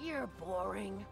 You're boring.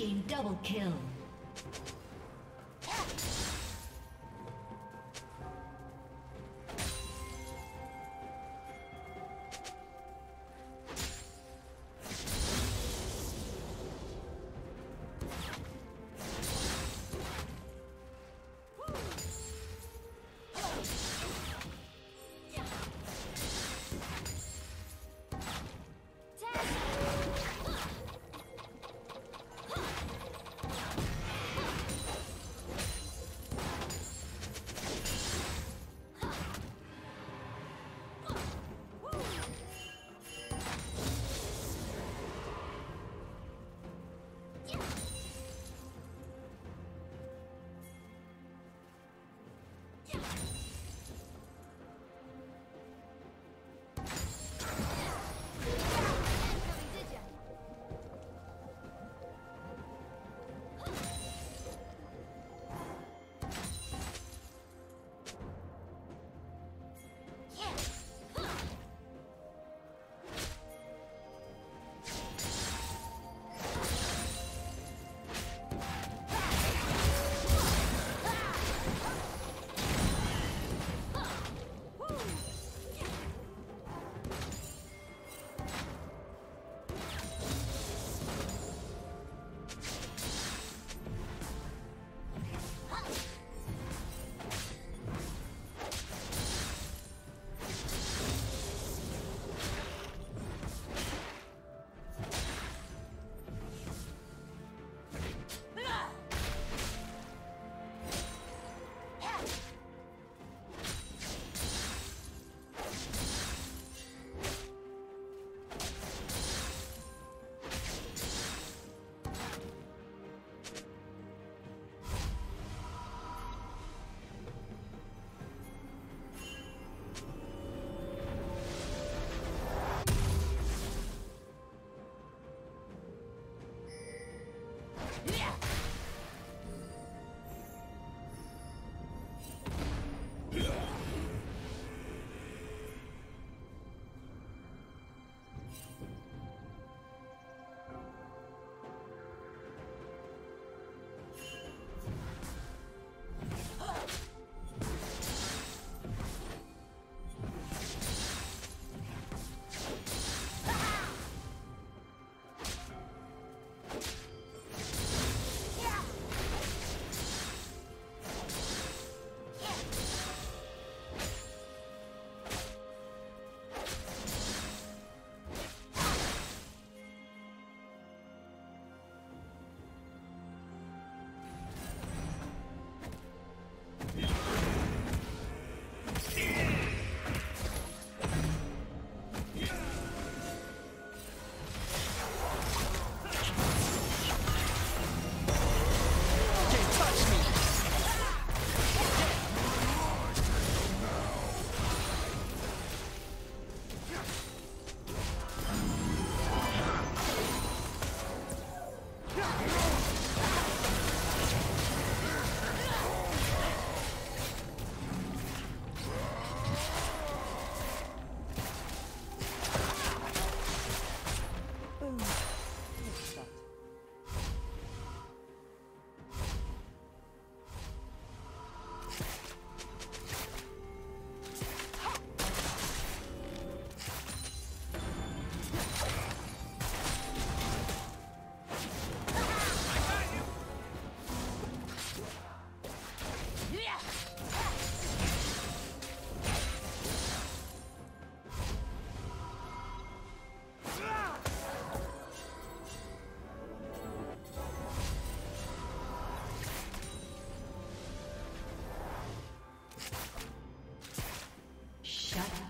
Team double kill. Yeah!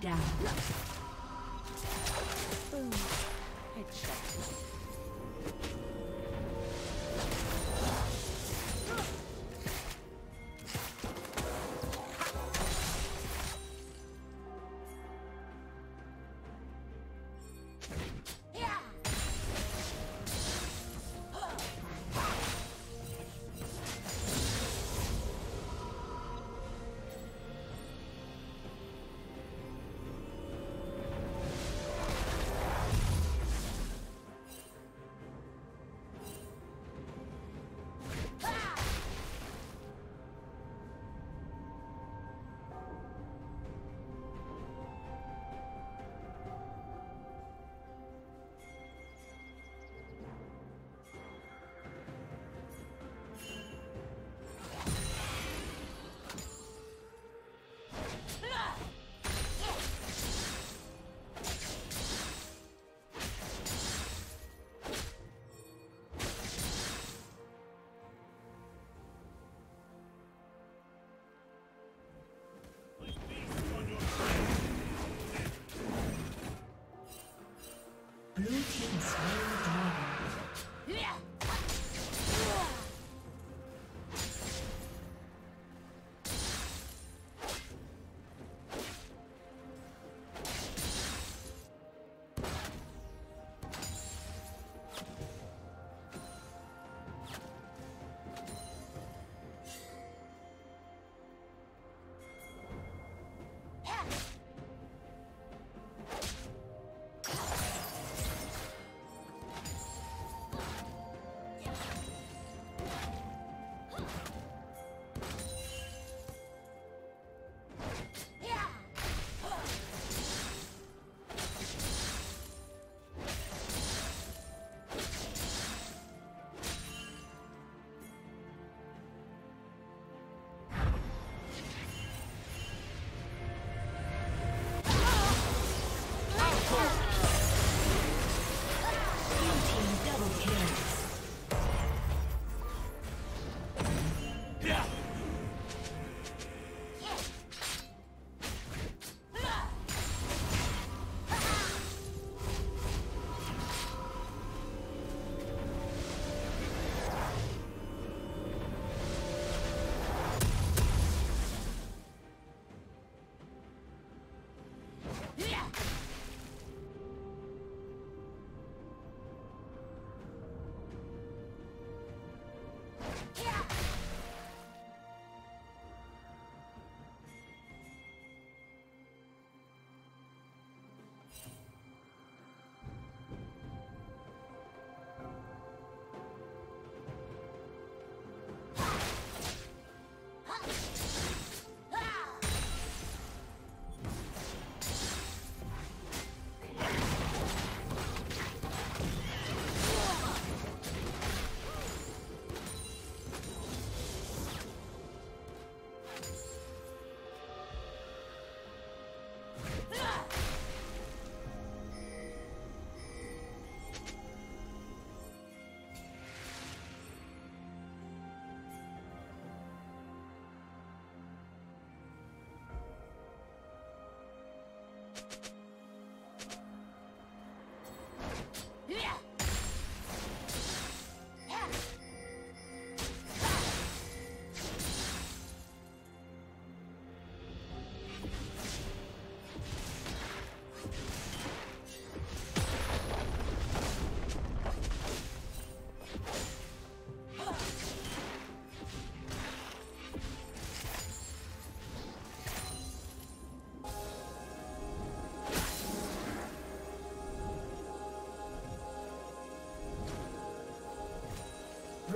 Down.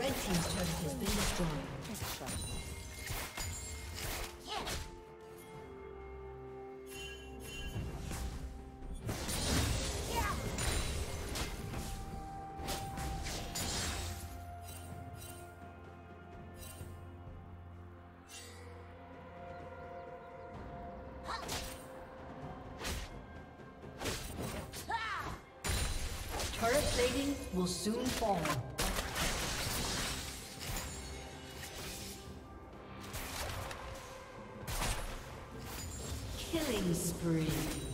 Red Team's turret has been destroyed. Will soon fall. Killing spree.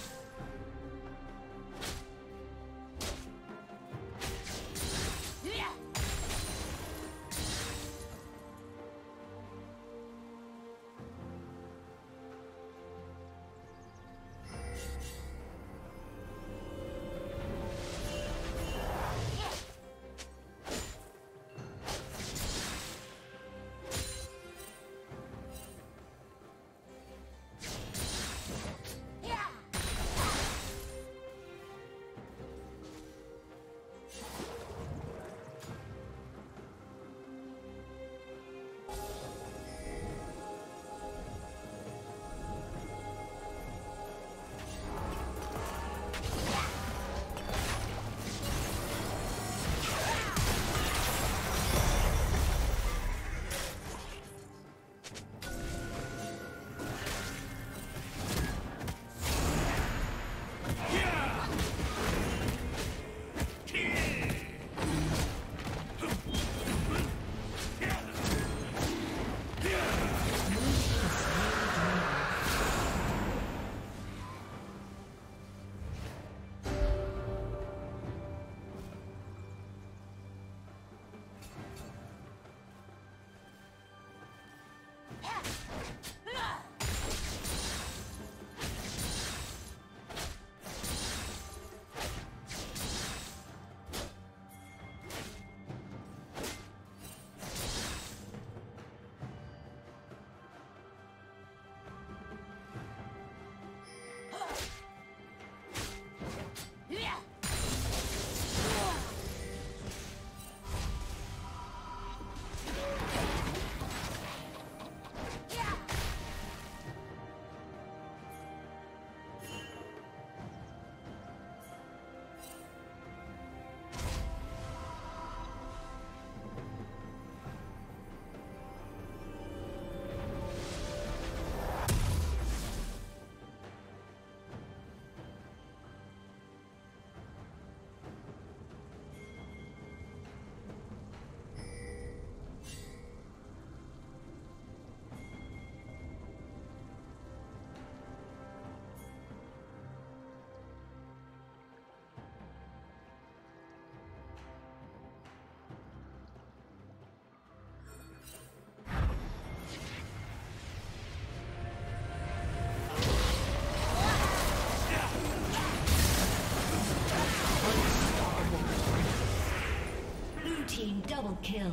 Double kill.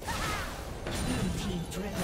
Blue team triple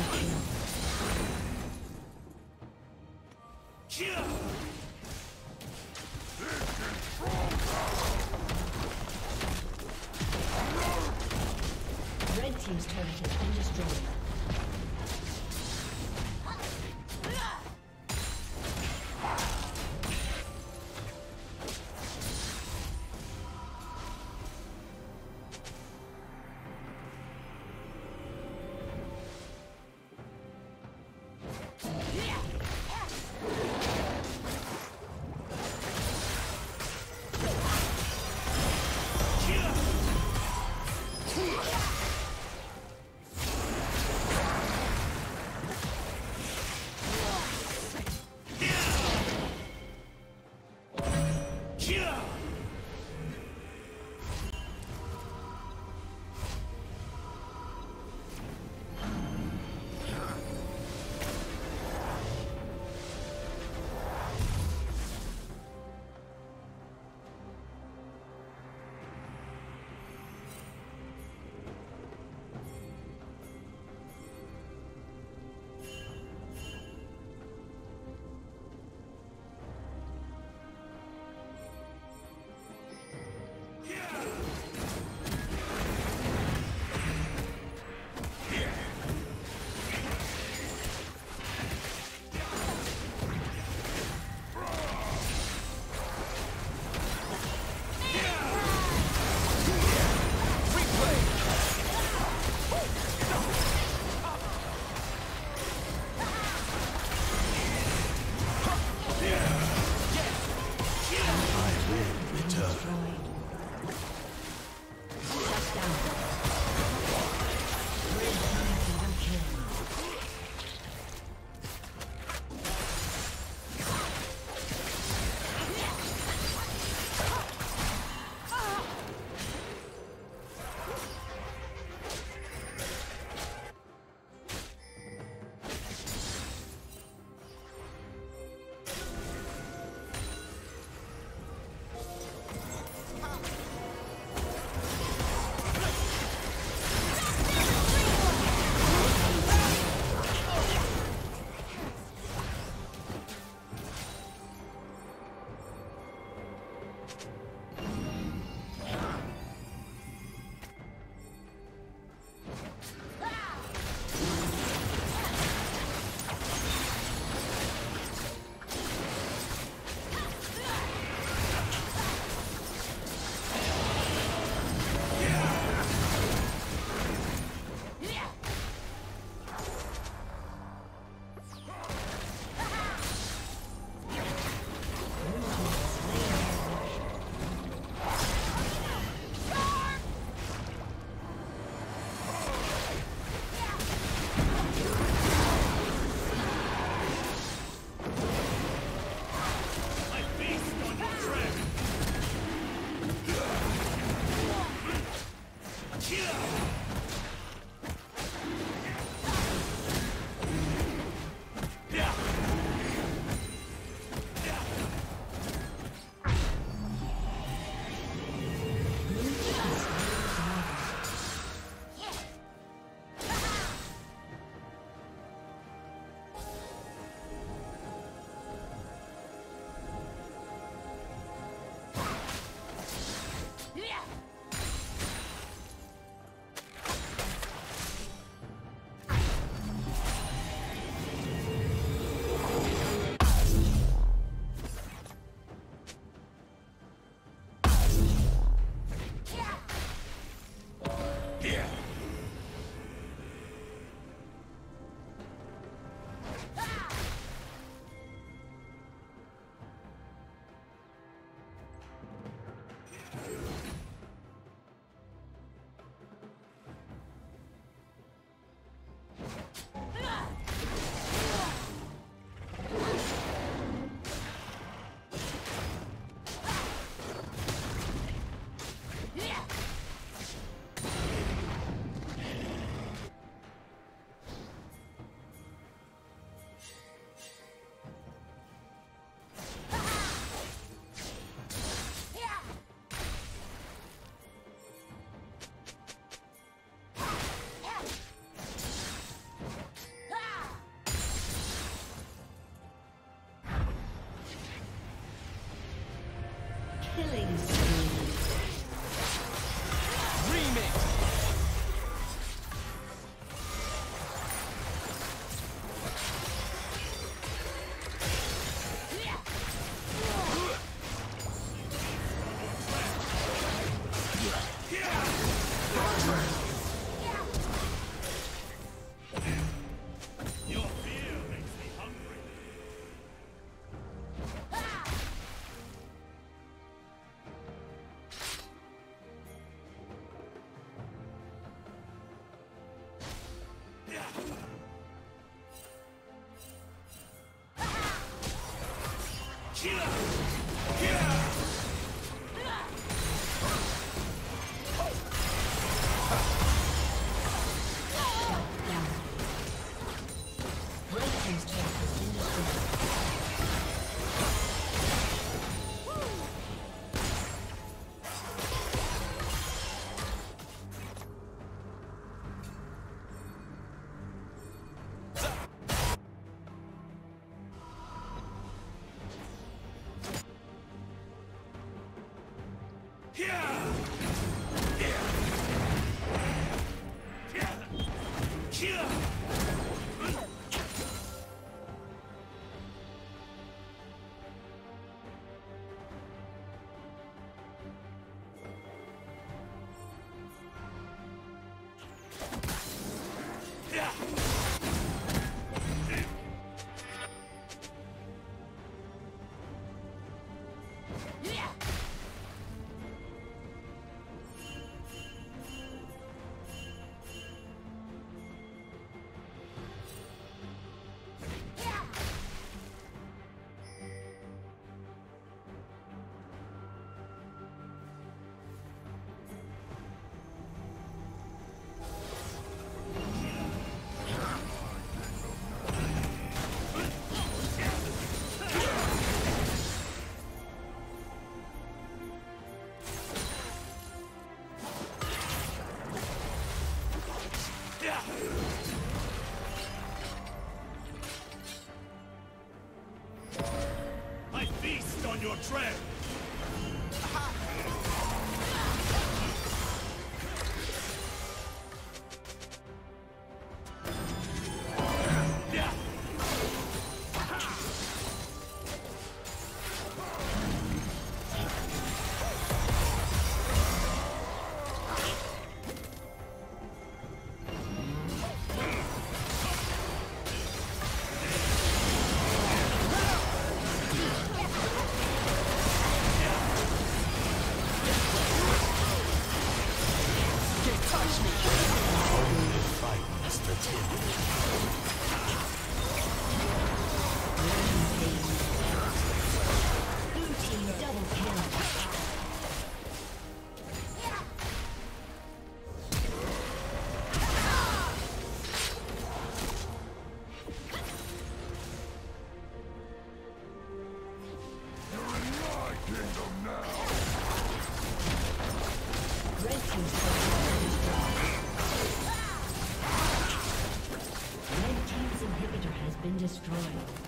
Dominating.